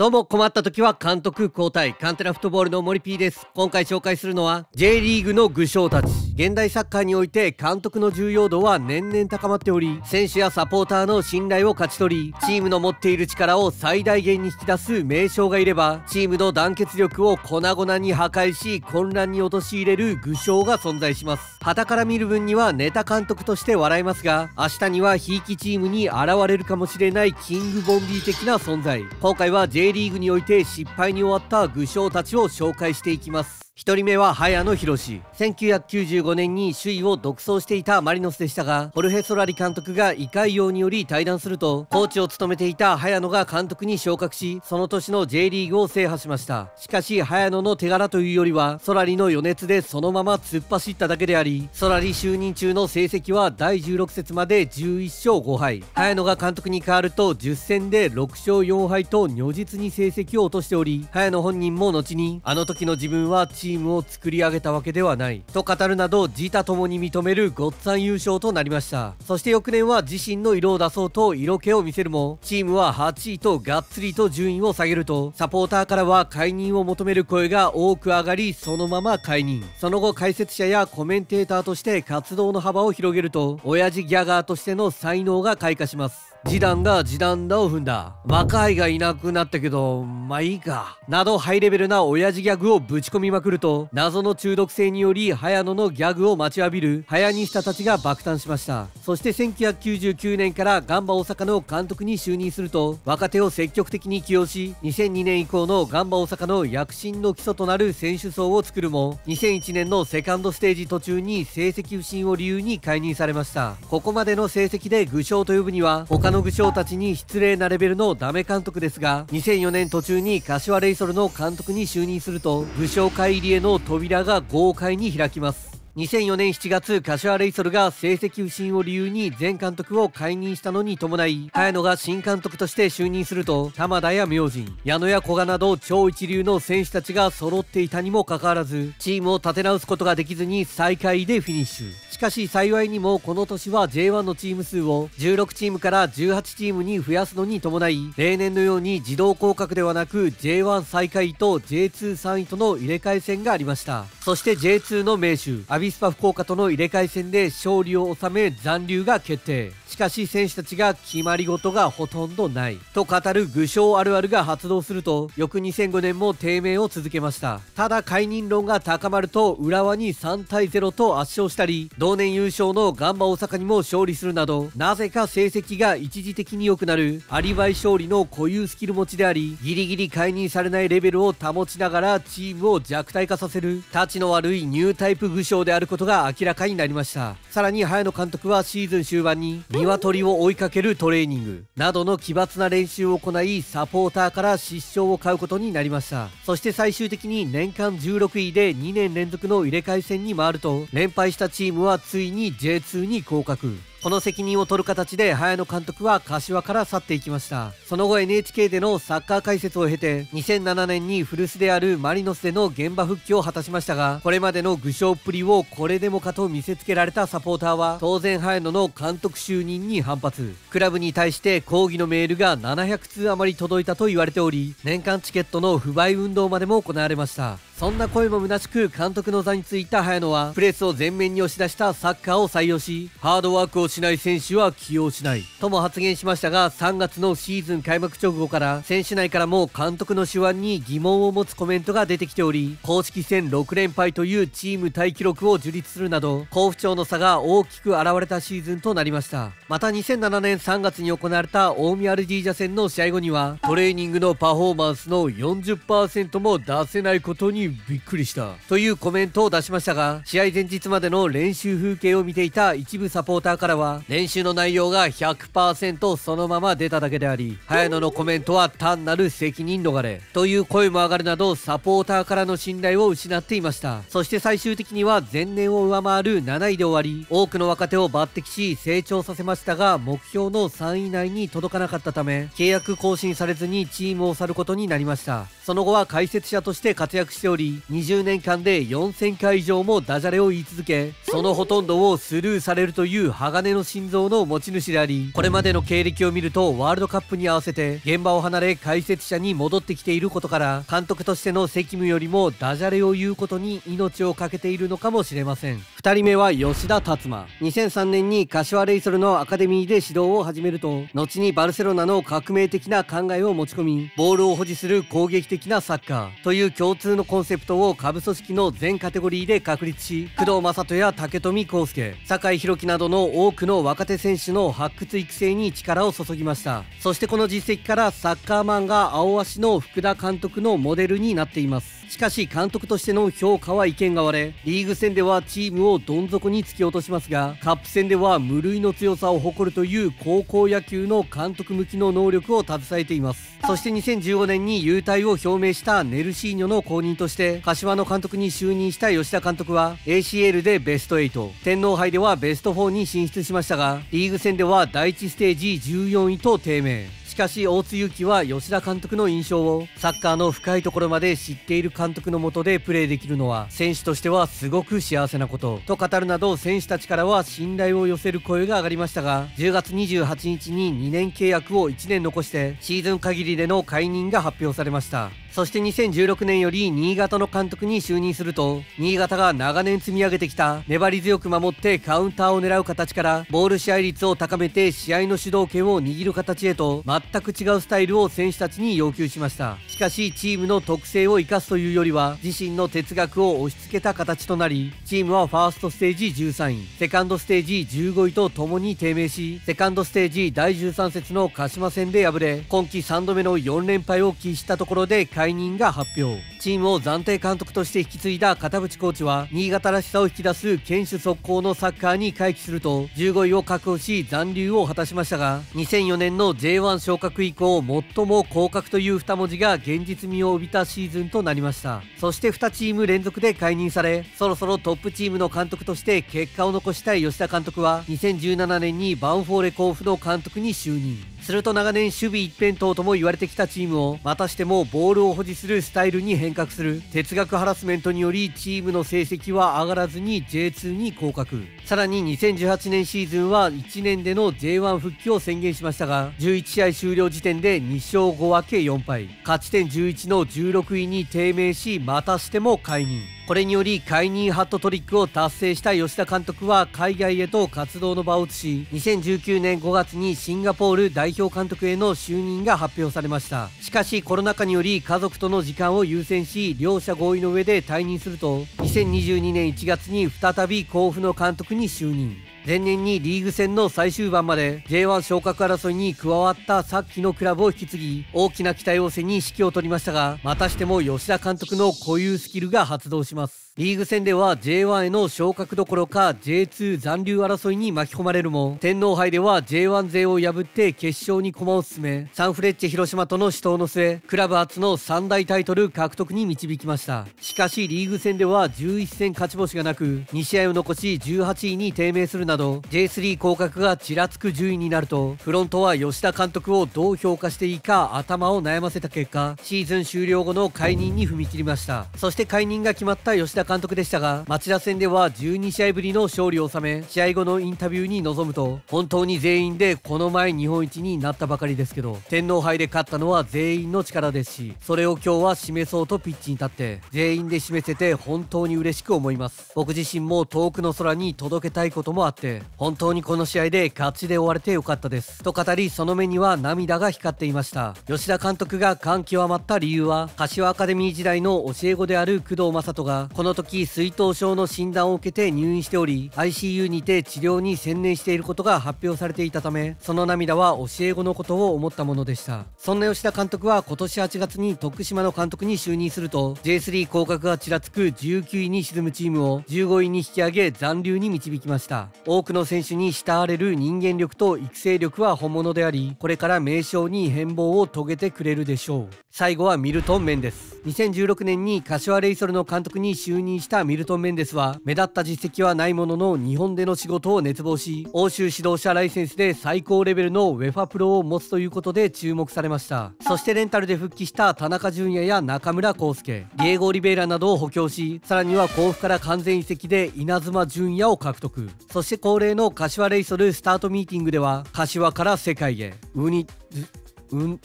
どうも困った時は監督交代カンテラフットボールの森 P です。今回紹介するのは J リーグの具象たち。現代サッカーにおいて監督の重要度は年々高まっており選手やサポーターの信頼を勝ち取りチームの持っている力を最大限に引き出す名将がいればチームの団結力を粉々に破壊し混乱に陥れる具象が存在します。旗から見る分にはネタ監督として笑えますが明日にはひいきチームに現れるかもしれないキングボンビー的な存在。今回は J リーグにおいて失敗に終わった具象たちを紹介していきます。1人目は早野博1995年に首位を独走していたマリノスでしたがホルヘ・ソラリ監督が胃潰瘍により退団するとコーチを務めていた早野が監督に昇格しその年の J リーグを制覇しました。しかし早野の手柄というよりはソラリの余熱でそのまま突っ走っただけでありソラリ就任中の成績は第16節まで11勝5敗。早野が監督に変わると10戦で6勝4敗と如実に成績を落としており早野本人も後にあの時の自分はチームチームを作り上げたわけではない。と語るなど自他ともに認めるごっつぁん優勝となりました。そして翌年は自身の色を出そうと色気を見せるもチームは8位とがっつりと順位を下げるとサポーターからは解任を求める声が多く上がりそのまま解任。その後解説者やコメンテーターとして活動の幅を広げると親父ギャガーとしての才能が開花します。示談が示談だを踏んだ。若いがいなくなったけどまあいいか。などハイレベルな親父ギャグをぶち込みまくると謎の中毒性により早野のギャグを待ちわびる。早ニスタたちが爆誕しました。そして1999年からガンバ大阪の監督に就任すると若手を積極的に起用し2002年以降のガンバ大阪の躍進の基礎となる選手層を作るも2001年のセカンドステージ途中に成績不振を理由に解任されました。ここまでの成績で具象と呼ぶには他の武将たちに失礼なレベルのダメ監督ですが2004年途中に柏レイソルの監督に就任すると武将会入りへの扉が豪快に開きます。2004年7月柏レイソルが成績不振を理由に前監督を解任したのに伴い茅野が新監督として就任すると玉田や明神矢野や古賀など超一流の選手たちが揃っていたにもかかわらずチームを立て直すことができずに最下位でフィニッシュ。しかし幸いにもこの年は J1 のチーム数を16チームから18チームに増やすのに伴い例年のように自動降格ではなく J1 最下位と J23 位との入れ替え戦がありました。そして J2 の名手ビスパ福岡との入れ替え戦で勝利を収め残留が決定。しかし選手たちが決まり事がほとんどない。と語る具象あるあるが発動すると翌2005年も低迷を続けました。ただ解任論が高まると浦和に3対0と圧勝したり同年優勝のガンバ大阪にも勝利するなどなぜか成績が一時的に良くなる。アリバイ勝利の固有スキル持ちでありギリギリ解任されないレベルを保ちながらチームを弱体化させる。タチの悪いニュータイプ武将でであることが明らかになりました。さらに早野監督はシーズン終盤に鶏を追いかけるトレーニングなどの奇抜な練習を行いサポーターから失笑を買うことになりました。そして最終的に年間16位で2年連続の入れ替え戦に回ると連敗したチームはついに J2 に降格。この責任を取る形で早野監督は柏から去っていきました。その後 NHK でのサッカー解説を経て2007年に古巣であるマリノスでの現場復帰を果たしましたがこれまでの具象っぷりをこれでもかと見せつけられたサポーターは当然早野の監督就任に反発。クラブに対して抗議のメールが700通余り届いたと言われており年間チケットの不買運動までも行われました。そんな声も虚しく監督の座についた早野はプレスを前面に押し出したサッカーを採用しハードワークをしない選手は起用しないとも発言しましたが3月のシーズン開幕直後から選手内からも監督の手腕に疑問を持つコメントが出てきており公式戦6連敗というチームタイ記録を樹立するなど好不調の差が大きく現れたシーズンとなりました。また2007年3月に行われた大宮アルディージャ戦の試合後にはトレーニングのパフォーマンスの40%も出せないことにびっくりした。というコメントを出しましたが試合前日までの練習風景を見ていた一部サポーターからは練習の内容が100%そのまま出ただけであり早野のコメントは単なる責任逃れという声も上がるなどサポーターからの信頼を失っていました。そして最終的には前年を上回る7位で終わり多くの若手を抜擢し成長させましたが目標の3位以内に届かなかったため契約更新されずにチームを去ることになりました。その後は解説者として活躍しておりり20年間で4000回以上もダジャレを言い続けそのほとんどをスルーされるという鋼の心臓の持ち主でありこれまでの経歴を見るとワールドカップに合わせて現場を離れ解説者に戻ってきていることから監督としての責務よりもダジャレを言うことに命を懸けているのかもしれません。2人目は吉田達馬2003年に柏レイソルのアカデミーで指導を始めると後にバルセロナの革命的な考えを持ち込みボールを保持する攻撃的なサッカーという共通のコンンセプトを下部組織の全カテゴリーで確立し工藤正人や竹富康介酒井宏樹などの多くの若手選手の発掘育成に力を注ぎました。そしてこの実績からサッカー漫画青足の福田監督のモデルになっています。しかし監督としての評価は意見が割れリーグ戦ではチームをどん底に突き落としますがカップ戦では無類の強さを誇るという高校野球の監督向きの能力を携えています。そして2015年に優退を表明したネルシーニョの後任としてして柏の監督に就任した吉田監督は ACL でベスト8天皇杯ではベスト4に進出しましたがリーグ戦では第1ステージ14位と低迷。しかし大津祐樹は吉田監督の印象をサッカーの深いところまで知っている監督のもとでプレーできるのは選手としてはすごく幸せなこと。と語るなど選手たちからは信頼を寄せる声が上がりましたが10月28日に2年契約を1年残してシーズン限りでの解任が発表されました。そして2016年より新潟の監督に就任すると新潟が長年積み上げてきた粘り強く守ってカウンターを狙う形からボール支配率を高めて試合の主導権を握る形へと全く違うスタイルを選手たちに要求しました。しかしチームの特性を生かすというよりは自身の哲学を押し付けた形となりチームはファーストステージ13位セカンドステージ15位とともに低迷しセカンドステージ第13節の鹿島戦で敗れ今季3度目の4連敗を喫したところで解任が発表。チームを暫定監督として引き継いだ片渕コーチは新潟らしさを引き出す堅守速攻のサッカーに回帰すると15位を確保し残留を果たしましたが2004年の J1 昇格以降最も降格という2文字が現実味を帯びたシーズンとなりました。そして2チーム連続で解任されそろそろトップチームの監督として結果を残したい吉田監督は2017年にバンフォーレ甲府の監督に就任。すると長年守備一辺倒とも言われてきたチームをまたしてもボールを保持するスタイルに変変革する哲学ハラスメントによりチームの成績は上がらずに J2 に降格。さらに2018年シーズンは1年での J1 復帰を宣言しましたが11試合終了時点で2勝5分け4敗。勝ち点11の16位に低迷しまたしても解任。これにより解任ハットトリックを達成した吉田監督は海外へと活動の場を移し2019年5月にシンガポール代表監督への就任が発表されました。しかしコロナ禍により家族との時間を優先し両者合意の上で退任すると2022年1月に再び甲府の監督に就任。前年にリーグ戦の最終盤まで J1 昇格争いに加わったさっきのクラブを引き継ぎ大きな期待を背に指揮を取りましたがまたしても吉田監督の固有スキルが発動します。リーグ戦では J1 への昇格どころか J2 残留争いに巻き込まれるも。天皇杯では J1 勢を破って決勝に駒を進めサンフレッチェ広島との死闘の末クラブ初の3大タイトル獲得に導きました。しかしリーグ戦では11戦勝ち星がなく2試合を残し18位に低迷するなど J3 降格がちらつく順位になるとフロントは吉田監督をどう評価していいか頭を悩ませた結果シーズン終了後の解任に踏み切りました。そして解任が決まった吉田田監督でしたが町田戦では12試合ぶりの勝利を収め試合後のインタビューに臨むと本当に全員でこの前日本一になったばかりですけど天皇杯で勝ったのは全員の力ですしそれを今日は示そうとピッチに立って全員で示せて本当に嬉しく思います。僕自身も遠くの空に届けたいこともあって本当にこの試合で勝ちで終われてよかったです。と語りその目には涙が光っていました。吉田監督が感極まった理由は柏アカデミー時代の教え子である工藤正人がこのの時水頭症の診断を受けて入院しており ICU にて治療に専念していることが発表されていたためその涙は教え子のことを思ったものでした。そんな吉田監督は今年8月に徳島の監督に就任すると J3 降格がちらつく19位に沈むチームを15位に引き上げ残留に導きました。多くの選手に慕われる人間力と育成力は本物でありこれから名称に変貌を遂げてくれるでしょう。最後はミルトン・メンデス2016年に柏レイソルの監督に就任したミルトン・メンデスは目立った実績はないものの日本での仕事を熱望し欧州指導者ライセンスで最高レベルのウェファプロを持つということで注目されました。そしてレンタルで復帰した田中純也や中村康介ディエゴ・リベイラなどを補強しさらには甲府から完全移籍で稲妻純也を獲得。そして恒例の柏レイソルスタートミーティングでは柏から世界へ。ウニズウン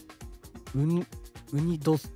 ウニウニドス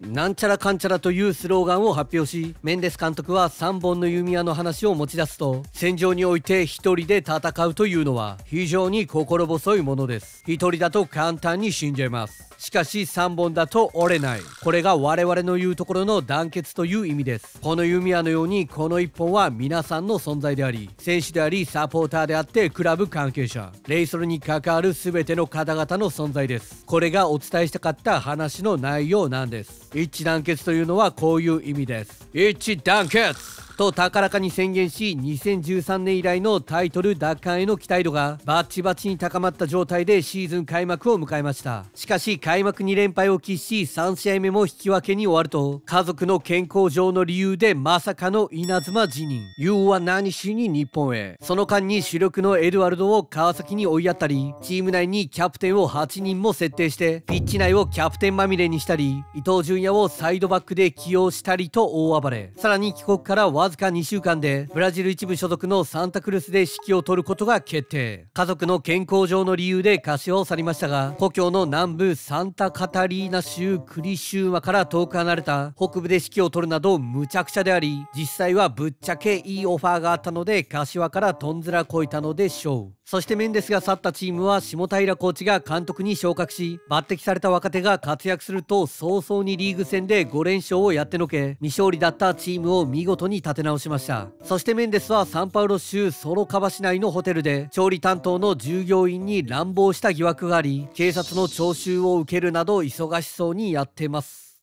なんちゃらかんちゃらというスローガンを発表しメンデス監督は3本の弓矢の話を持ち出すと戦場において1人で戦うというのは非常に心細いものです1人だと簡単に死んじゃいますしかし3本だと折れないこれが我々の言うところの団結という意味ですこの弓矢のようにこの1本は皆さんの存在であり選手でありサポーターであってクラブ関係者レイソルに関わる全ての方々の存在ですこれがお伝えしたかった話の内容なんですです一致団結というのはこういう意味です。一致団結。と高らかに宣言し2013年以来のタイトル奪還への期待度がバッチバチに高まった状態でシーズン開幕を迎えました。しかし開幕2連敗を喫し3試合目も引き分けに終わると家族の健康上の理由でまさかの稲妻辞任。y o は何しに日本へ。その間に主力のエドワルドを川崎に追いやったりチーム内にキャプテンを8人も設定してピッチ内をキャプテンまみれにしたり伊東純也をサイドバックで起用したりと大暴れ。さらに帰国からわわずか2週間でブラジル一部所属のサンタクルスで指揮を執ることが決定。家族の健康上の理由で柏を去りましたが故郷の南部サンタカタリーナ州クリシューマから遠く離れた北部で指揮を執るなど無茶苦茶であり実際はぶっちゃけいいオファーがあったので柏からとんずらこいたのでしょう。そしてメンデスが去ったチームは下平コーチが監督に昇格し抜擢された若手が活躍すると早々にリーグ戦で5連勝をやってのけ未勝利だったチームを見事に立て直しました。そしてメンデスはサンパウロ州ソロカバ市内のホテルで調理担当の従業員に乱暴した疑惑があり警察の聴衆を受けるなど忙しそうにやってます。